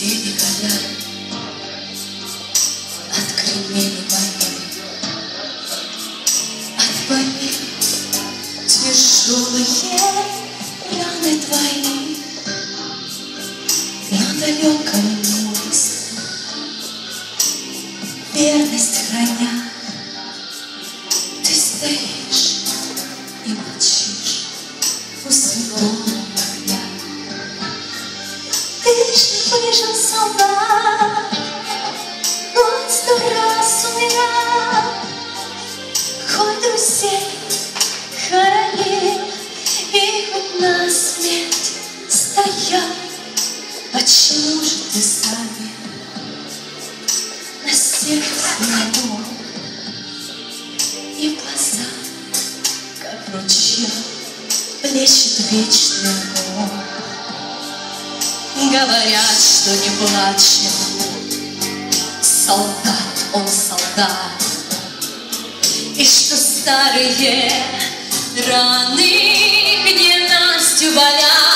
Сильный канал Открыл небо память. От память Тяжелые раны твои Но намеком выжил солдат. Он сто раз умирал. Хоть друзей хоронил И хоть на смерть стоял. Почему же ты сами На сердце его И в глаза, как ручья Плещет вечный огонь Говорят, что не плачет. Солдат, он солдат. И что старые раны Где Настю болят.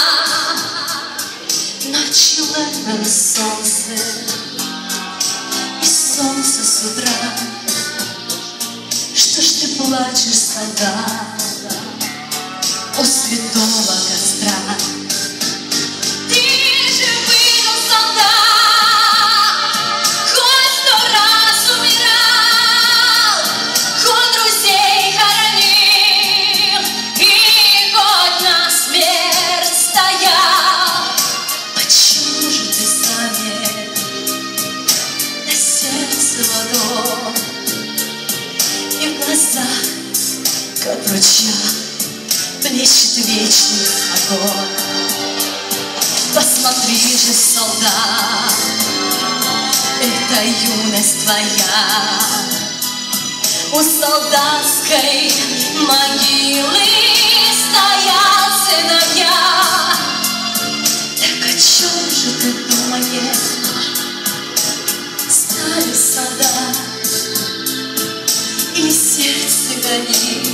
Летом солнце И солнце с утра. Что ж ты плачешь, солдат? У святого ручьях Плещет вечный огонь Посмотри же, солдат, это юность твоя. У солдатской могилы стоят сыновья. Так о чем же ты думаешь, старый солдат? Или сердце горит,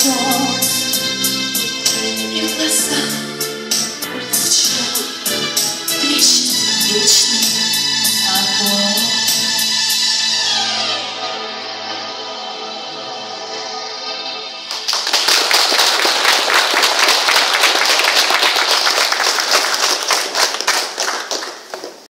Почему